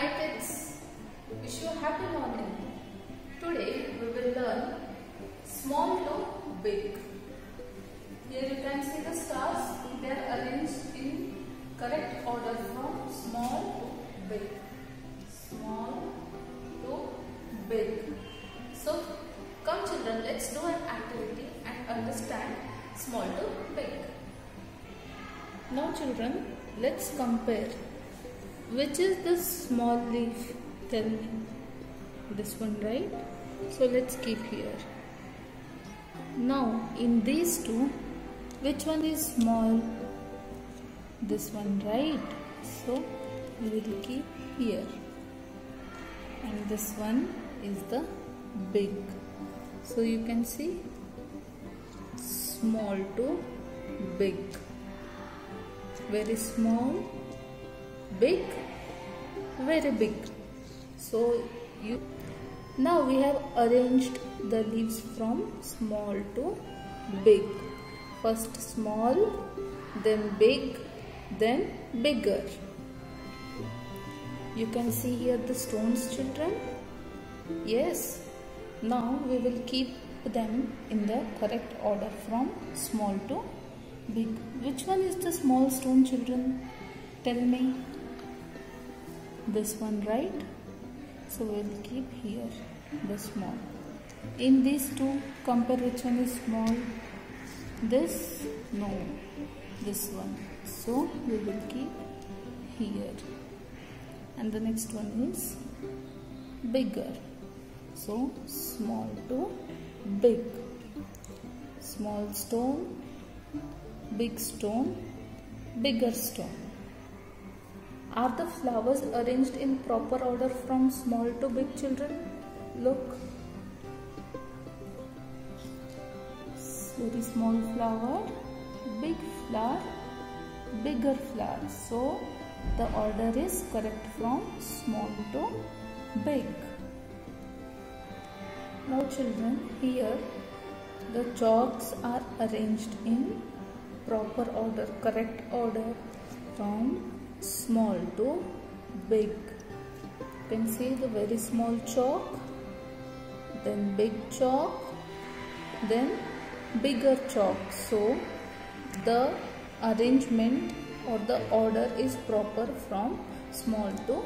Kids, wish you a happy morning. Today we will learn small to big. Here you can see the stars. They are arranged in correct order from small to big. Small to big. So come children, let's do an activity and understand small to big. Now children, let's compare which is the small leaf? Tell me. This one, right? So let's keep here. Now, in these two, which one is small? This one, right? So we will keep here. And this one is the big. So you can see small to big. Very small big very big. So you now we have arranged the leaves from small to big. First small then big then bigger. You can see here the stones children. Yes. Now we will keep them in the correct order from small to big. Which one is the small stone children? Tell me this one right? So we'll keep here the small. In these two compare which one is small this no this one. So we will keep here. And the next one is bigger. So small to big. Small stone big stone bigger stone are the flowers arranged in proper order from small to big children? Look. Very small flower, big flower, bigger flower. So the order is correct from small to big. Now children, here the chalks are arranged in proper order, correct order from small to big. You can see the very small chalk, then big chalk, then bigger chalk. So the arrangement or the order is proper from small to